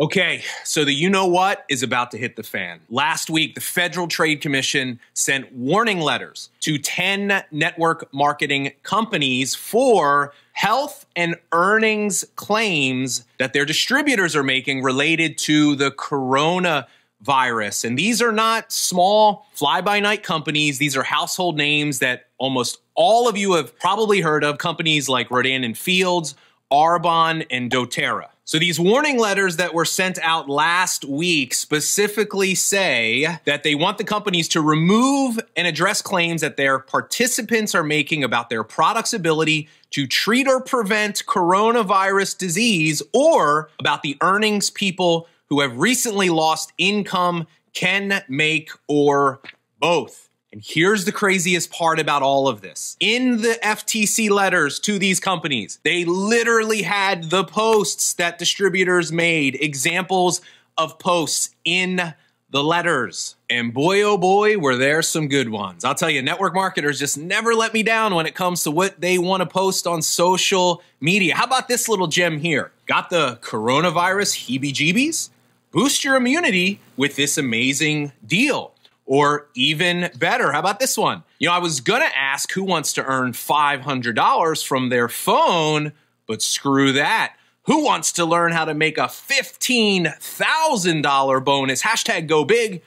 Okay, so the you know what is about to hit the fan. Last week, the Federal Trade Commission sent warning letters to 10 network marketing companies for health and earnings claims that their distributors are making related to the coronavirus. And these are not small fly by night companies, these are household names that almost all of you have probably heard of companies like Rodan and Fields, Arbonne, and doTERRA. So these warning letters that were sent out last week specifically say that they want the companies to remove and address claims that their participants are making about their product's ability to treat or prevent coronavirus disease or about the earnings people who have recently lost income can make or both. And here's the craziest part about all of this. In the FTC letters to these companies, they literally had the posts that distributors made, examples of posts in the letters. And boy, oh boy, were there some good ones. I'll tell you, network marketers just never let me down when it comes to what they want to post on social media. How about this little gem here? Got the coronavirus heebie jeebies? Boost your immunity with this amazing deal. Or even better, how about this one? You know, I was gonna ask who wants to earn $500 from their phone, but screw that. Who wants to learn how to make a $15,000 bonus? Hashtag go big,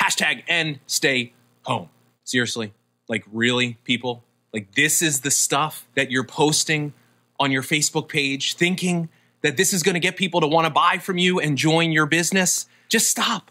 hashtag and stay home. Seriously, like really, people? Like this is the stuff that you're posting on your Facebook page, thinking that this is gonna get people to wanna buy from you and join your business? Just stop.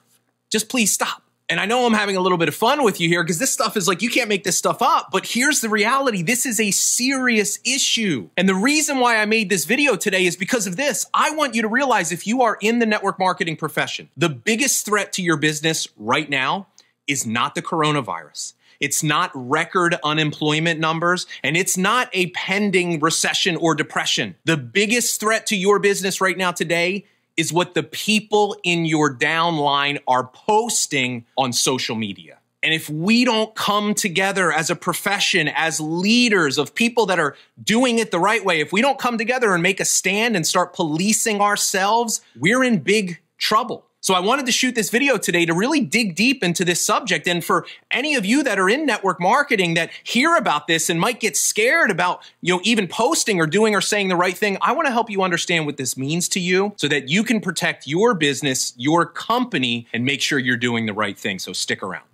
Just please stop. And I know I'm having a little bit of fun with you here because this stuff is like, you can't make this stuff up. But here's the reality this is a serious issue. And the reason why I made this video today is because of this. I want you to realize if you are in the network marketing profession, the biggest threat to your business right now is not the coronavirus. It's not record unemployment numbers, and it's not a pending recession or depression. The biggest threat to your business right now today is what the people in your downline are posting on social media. And if we don't come together as a profession, as leaders of people that are doing it the right way, if we don't come together and make a stand and start policing ourselves, we're in big trouble. So I wanted to shoot this video today to really dig deep into this subject. And for any of you that are in network marketing that hear about this and might get scared about, you know, even posting or doing or saying the right thing, I want to help you understand what this means to you so that you can protect your business, your company, and make sure you're doing the right thing. So stick around.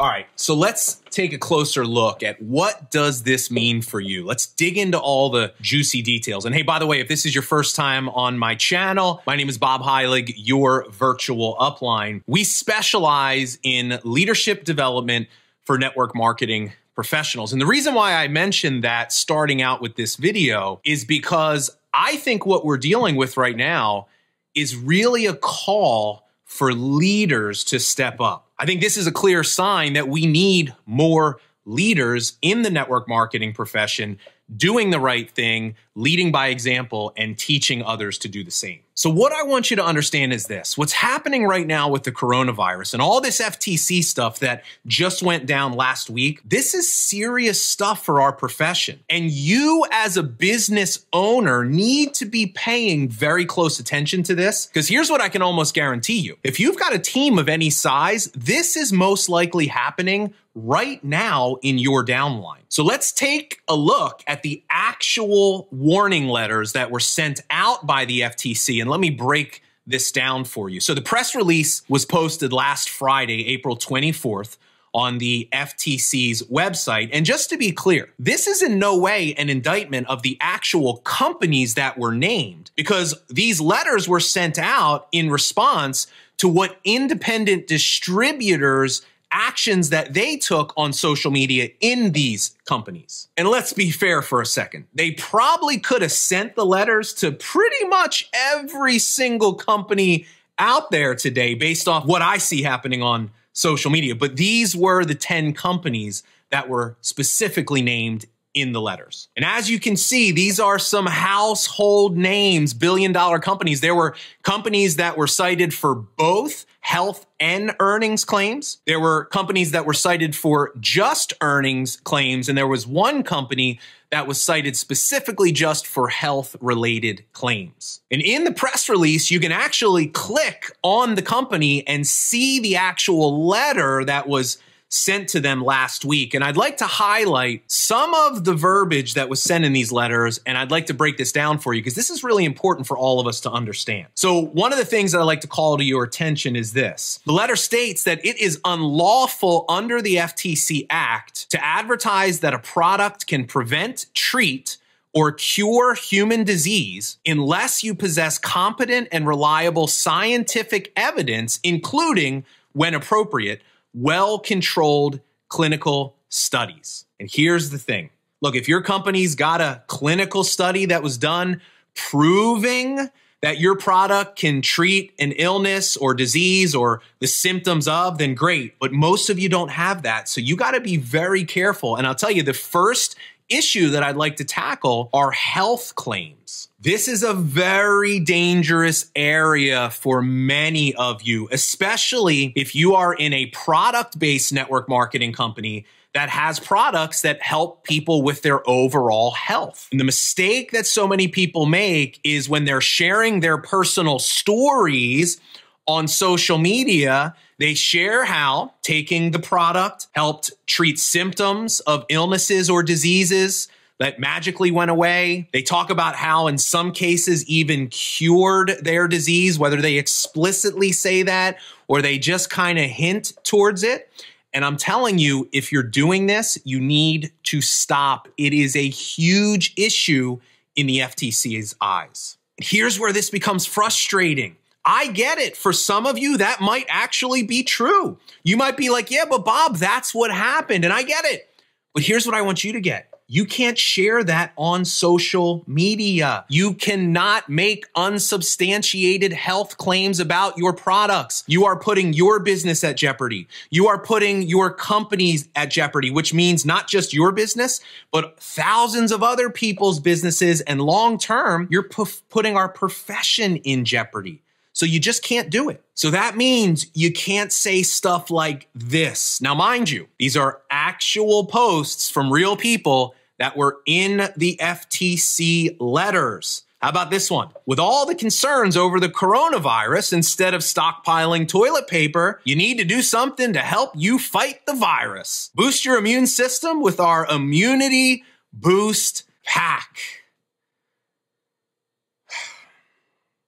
All right, so let's take a closer look at what does this mean for you. Let's dig into all the juicy details. And hey, by the way, if this is your first time on my channel, my name is Bob Heilig, your virtual upline. We specialize in leadership development for network marketing professionals. And the reason why I mentioned that starting out with this video is because I think what we're dealing with right now is really a call for leaders to step up. I think this is a clear sign that we need more leaders in the network marketing profession doing the right thing, leading by example, and teaching others to do the same. So, what I want you to understand is this what's happening right now with the coronavirus and all this FTC stuff that just went down last week, this is serious stuff for our profession. And you, as a business owner, need to be paying very close attention to this. Because here's what I can almost guarantee you if you've got a team of any size, this is most likely happening right now in your downline. So let's take a look at the actual warning letters that were sent out by the FTC. And let me break this down for you. So the press release was posted last Friday, April 24th on the FTC's website. And just to be clear, this is in no way an indictment of the actual companies that were named because these letters were sent out in response to what independent distributors actions that they took on social media in these companies. And let's be fair for a second. They probably could have sent the letters to pretty much every single company out there today based off what I see happening on social media. But these were the 10 companies that were specifically named in the letters. And as you can see, these are some household names, billion dollar companies. There were companies that were cited for both health and earnings claims. There were companies that were cited for just earnings claims. And there was one company that was cited specifically just for health related claims. And in the press release, you can actually click on the company and see the actual letter that was sent to them last week. And I'd like to highlight some of the verbiage that was sent in these letters. And I'd like to break this down for you because this is really important for all of us to understand. So, one of the things that I'd like to call to your attention is this the letter states that it is unlawful under the FTC Act to advertise that a product can prevent, treat, or cure human disease unless you possess competent and reliable scientific evidence, including, when appropriate, well controlled clinical studies. And here's the thing look, if your company's got a clinical study that was done proving that your product can treat an illness or disease or the symptoms of, then great. But most of you don't have that. So you got to be very careful. And I'll tell you, the first issue that I'd like to tackle are health claims. This is a very dangerous area for many of you, especially if you are in a product based network marketing company that has products that help people with their overall health. And the mistake that so many people make is when they're sharing their personal stories on social media, they share how taking the product helped treat symptoms of illnesses or diseases that magically went away. They talk about how, in some cases, even cured their disease, whether they explicitly say that or they just kind of hint towards it. And I'm telling you, if you're doing this, you need to stop. It is a huge issue in the FTC's eyes. Here's where this becomes frustrating I get it. For some of you, that might actually be true. You might be like, yeah, but Bob, that's what happened. And I get it. But here's what I want you to get. You can't share that on social media. You cannot make unsubstantiated health claims about your products. You are putting your business at jeopardy. You are putting your companies at jeopardy, which means not just your business, but thousands of other people's businesses. And long term, you're putting our profession in jeopardy. So you just can't do it. So that means you can't say stuff like this. Now, mind you, these are actual posts from real people that were in the FTC letters. How about this one? With all the concerns over the coronavirus, instead of stockpiling toilet paper, you need to do something to help you fight the virus. Boost your immune system with our Immunity Boost Pack.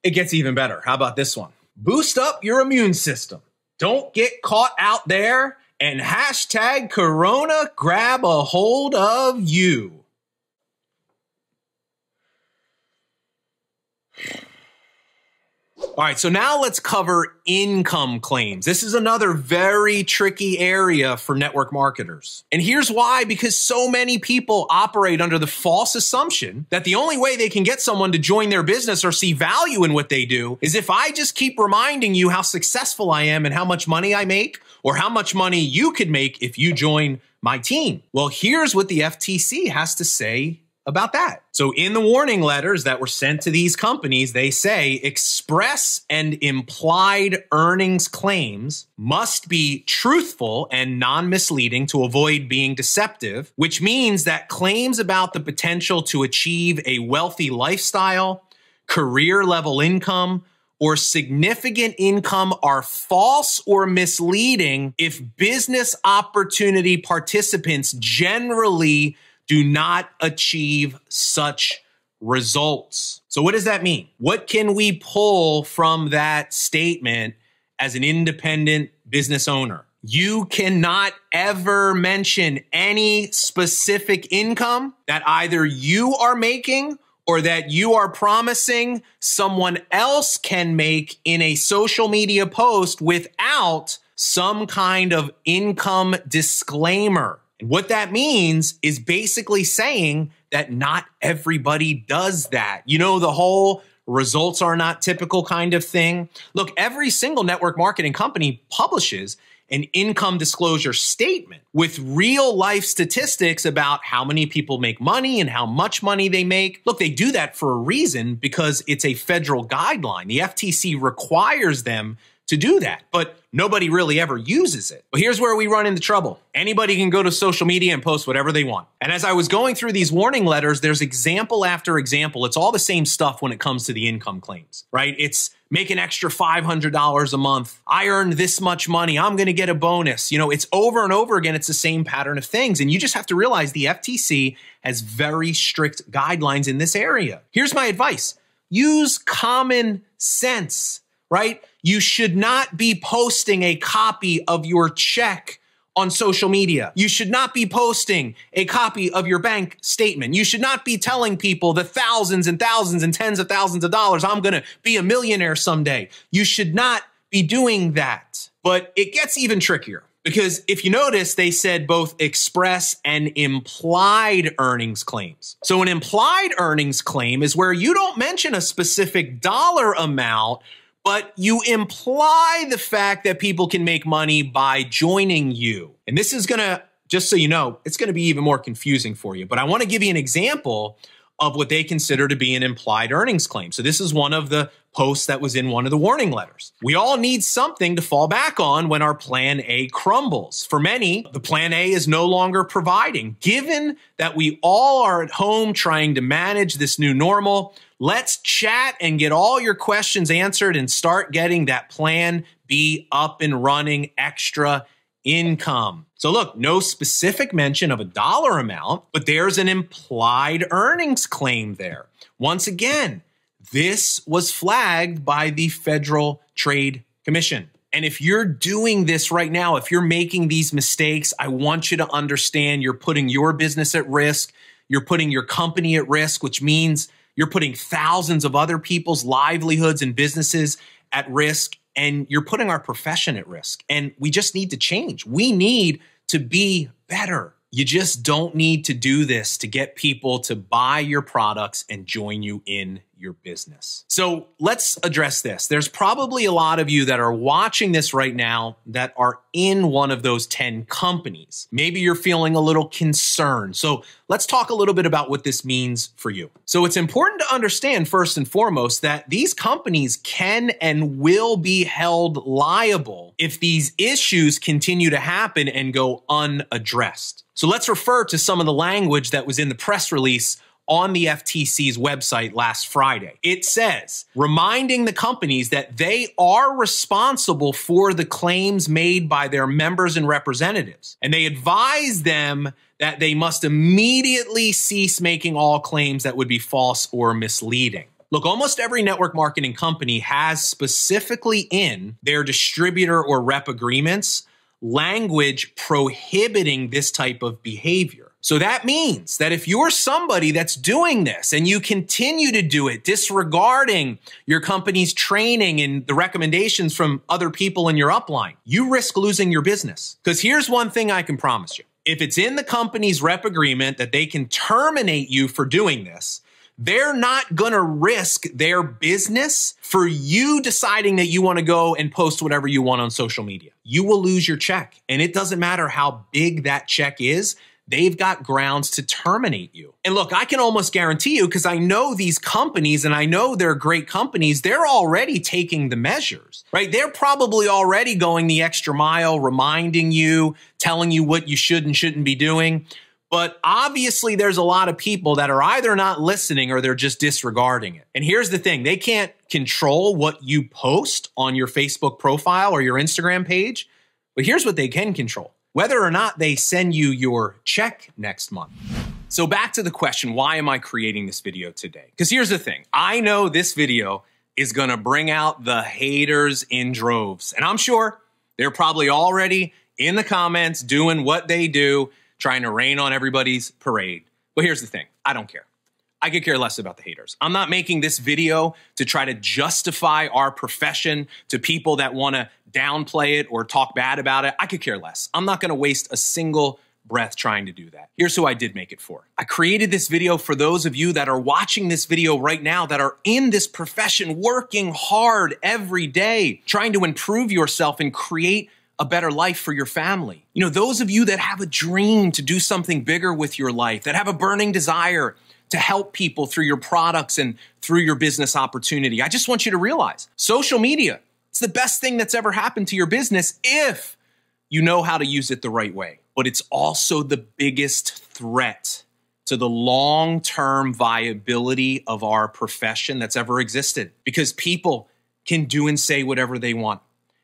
It gets even better. How about this one? Boost up your immune system. Don't get caught out there and hashtag Corona grab a hold of you. All right, so now let's cover income claims. This is another very tricky area for network marketers. And here's why because so many people operate under the false assumption that the only way they can get someone to join their business or see value in what they do is if I just keep reminding you how successful I am and how much money I make or how much money you could make if you join my team. Well, here's what the FTC has to say about that. So, in the warning letters that were sent to these companies, they say express and implied earnings claims must be truthful and non misleading to avoid being deceptive, which means that claims about the potential to achieve a wealthy lifestyle, career level income, or significant income are false or misleading if business opportunity participants generally do not achieve such results. So, what does that mean? What can we pull from that statement as an independent business owner? You cannot ever mention any specific income that either you are making or that you are promising someone else can make in a social media post without some kind of income disclaimer. What that means is basically saying that not everybody does that. You know, the whole results are not typical kind of thing. Look, every single network marketing company publishes an income disclosure statement with real life statistics about how many people make money and how much money they make. Look, they do that for a reason because it's a federal guideline. The FTC requires them to do that, but nobody really ever uses it. But here's where we run into trouble. Anybody can go to social media and post whatever they want. And as I was going through these warning letters, there's example after example. It's all the same stuff when it comes to the income claims, right? It's make an extra $500 a month. I earned this much money. I'm going to get a bonus. You know, it's over and over again. It's the same pattern of things. And you just have to realize the FTC has very strict guidelines in this area. Here's my advice use common sense right? You should not be posting a copy of your check on social media. You should not be posting a copy of your bank statement. You should not be telling people the thousands and thousands and tens of thousands of dollars, I'm going to be a millionaire someday. You should not be doing that. But it gets even trickier because if you notice, they said both express and implied earnings claims. So an implied earnings claim is where you don't mention a specific dollar amount, but you imply the fact that people can make money by joining you. And this is going to, just so you know, it's going to be even more confusing for you. But I want to give you an example of what they consider to be an implied earnings claim. So this is one of the posts that was in one of the warning letters. We all need something to fall back on when our plan A crumbles. For many, the plan A is no longer providing. Given that we all are at home trying to manage this new normal, let's chat and get all your questions answered and start getting that plan B up and running extra income. So look, no specific mention of a dollar amount, but there's an implied earnings claim there. Once again, this was flagged by the Federal Trade Commission. And if you're doing this right now, if you're making these mistakes, I want you to understand you're putting your business at risk. You're putting your company at risk, which means you're putting thousands of other people's livelihoods and businesses at risk and you're putting our profession at risk. And we just need to change. We need to be better. You just don't need to do this to get people to buy your products and join you in your business. So let's address this. There's probably a lot of you that are watching this right now that are in one of those 10 companies. Maybe you're feeling a little concerned. So let's talk a little bit about what this means for you. So it's important to understand first and foremost that these companies can and will be held liable if these issues continue to happen and go unaddressed. So let's refer to some of the language that was in the press release on the FTC's website last Friday. It says, reminding the companies that they are responsible for the claims made by their members and representatives. And they advise them that they must immediately cease making all claims that would be false or misleading. Look, almost every network marketing company has specifically in their distributor or rep agreements language prohibiting this type of behavior. So that means that if you're somebody that's doing this and you continue to do it, disregarding your company's training and the recommendations from other people in your upline, you risk losing your business. Because here's one thing I can promise you. If it's in the company's rep agreement that they can terminate you for doing this, they're not going to risk their business for you deciding that you want to go and post whatever you want on social media. You will lose your check. And it doesn't matter how big that check is they've got grounds to terminate you. And look, I can almost guarantee you, because I know these companies and I know they're great companies, they're already taking the measures, right? They're probably already going the extra mile, reminding you, telling you what you should and shouldn't be doing. But obviously, there's a lot of people that are either not listening or they're just disregarding it. And here's the thing they can't control what you post on your Facebook profile or your Instagram page, but here's what they can control whether or not they send you your check next month. So back to the question, why am I creating this video today? Because here's the thing. I know this video is going to bring out the haters in droves. And I'm sure they're probably already in the comments doing what they do, trying to rain on everybody's parade. But here's the thing. I don't care. I could care less about the haters. I'm not making this video to try to justify our profession to people that want to downplay it or talk bad about it. I could care less. I'm not going to waste a single breath trying to do that. Here's who I did make it for. I created this video for those of you that are watching this video right now that are in this profession, working hard every day, trying to improve yourself and create a better life for your family. You know, those of you that have a dream to do something bigger with your life, that have a burning desire to help people through your products and through your business opportunity, I just want you to realize social media, it's the best thing that's ever happened to your business if you know how to use it the right way. But it's also the biggest threat to the long term viability of our profession that's ever existed because people can do and say whatever they want.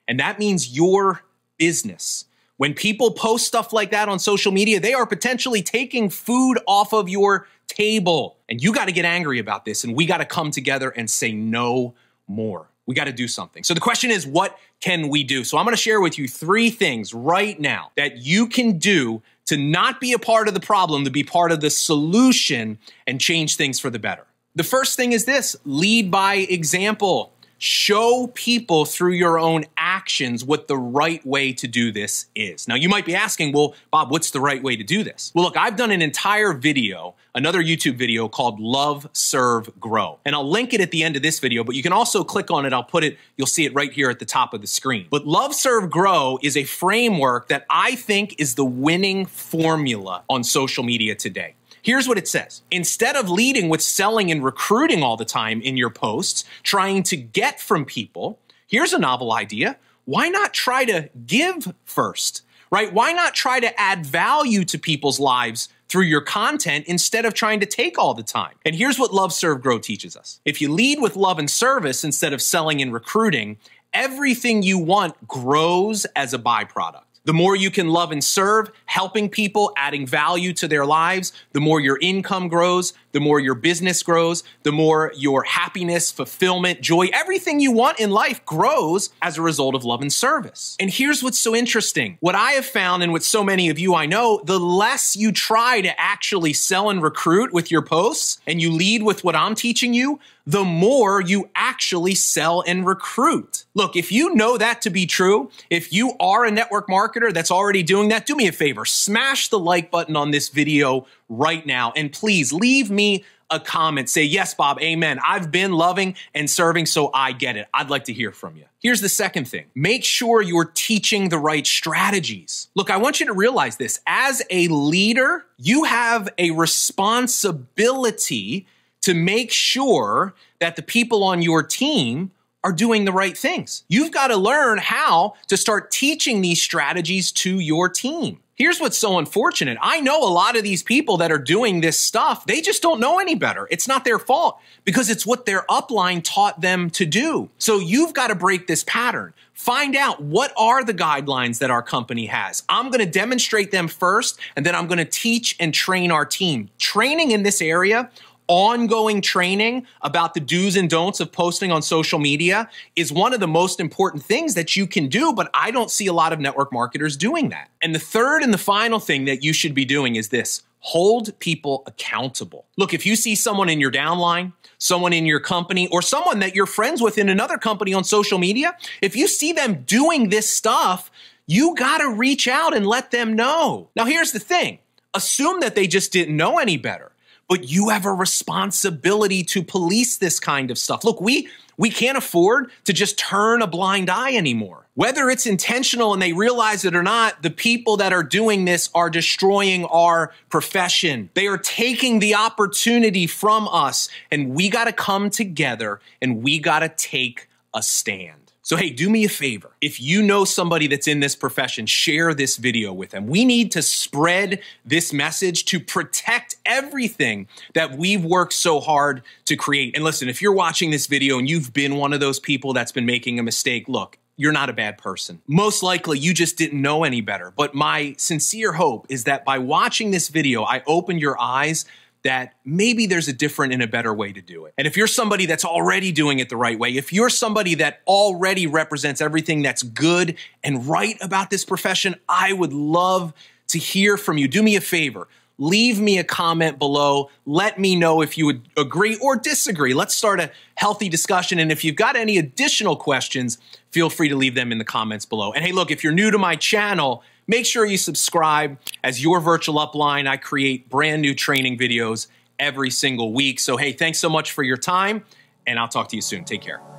And that means your business. When people post stuff like that on social media, they are potentially taking food off of your table. And you got to get angry about this. And we got to come together and say no more. We got to do something. So the question is, what can we do? So I'm going to share with you three things right now that you can do to not be a part of the problem, to be part of the solution and change things for the better. The first thing is this lead by example. Show people through your own actions what the right way to do this is. Now, you might be asking, well, Bob, what's the right way to do this? Well, look, I've done an entire video, another YouTube video called Love, Serve, Grow. And I'll link it at the end of this video, but you can also click on it. I'll put it, you'll see it right here at the top of the screen. But Love, Serve, Grow is a framework that I think is the winning formula on social media today. Here's what it says. Instead of leading with selling and recruiting all the time in your posts, trying to get from people, here's a novel idea. Why not try to give first? Right? Why not try to add value to people's lives through your content instead of trying to take all the time. And here's what Love, Serve, Grow teaches us. If you lead with love and service instead of selling and recruiting, everything you want grows as a byproduct. The more you can love and serve, helping people, adding value to their lives, the more your income grows, the more your business grows, the more your happiness, fulfillment, joy, everything you want in life grows as a result of love and service. And here's what's so interesting. What I have found, and what so many of you I know, the less you try to actually sell and recruit with your posts and you lead with what I'm teaching you, the more you actually sell and recruit. Look, if you know that to be true, if you are a network marketer that's already doing that, do me a favor, smash the like button on this video right now. And please leave me a comment. Say, yes, Bob, amen. I've been loving and serving, so I get it. I'd like to hear from you. Here's the second thing make sure you're teaching the right strategies. Look, I want you to realize this. As a leader, you have a responsibility to make sure that the people on your team are doing the right things. You've got to learn how to start teaching these strategies to your team. Here's what's so unfortunate. I know a lot of these people that are doing this stuff, they just don't know any better. It's not their fault because it's what their upline taught them to do. So you've got to break this pattern. Find out what are the guidelines that our company has. I'm going to demonstrate them first, and then I'm going to teach and train our team. Training in this area ongoing training about the do's and don'ts of posting on social media is one of the most important things that you can do, but I don't see a lot of network marketers doing that. And the third and the final thing that you should be doing is this hold people accountable. Look, if you see someone in your downline, someone in your company, or someone that you're friends with in another company on social media, if you see them doing this stuff, you got to reach out and let them know. Now, here's the thing assume that they just didn't know any better but you have a responsibility to police this kind of stuff. Look, we we can't afford to just turn a blind eye anymore. Whether it's intentional and they realize it or not, the people that are doing this are destroying our profession. They are taking the opportunity from us, and we got to come together and we got to take a stand. So, hey, do me a favor. If you know somebody that's in this profession, share this video with them. We need to spread this message to protect everything that we've worked so hard to create. And listen, if you're watching this video and you've been one of those people that's been making a mistake, look, you're not a bad person. Most likely, you just didn't know any better. But my sincere hope is that by watching this video, I open your eyes that maybe there's a different and a better way to do it. And if you're somebody that's already doing it the right way, if you're somebody that already represents everything that's good and right about this profession, I would love to hear from you. Do me a favor. Leave me a comment below. Let me know if you would agree or disagree. Let's start a healthy discussion. And if you've got any additional questions, feel free to leave them in the comments below. And hey, look, if you're new to my channel, Make sure you subscribe. As your virtual upline, I create brand new training videos every single week. So, hey, thanks so much for your time, and I'll talk to you soon. Take care.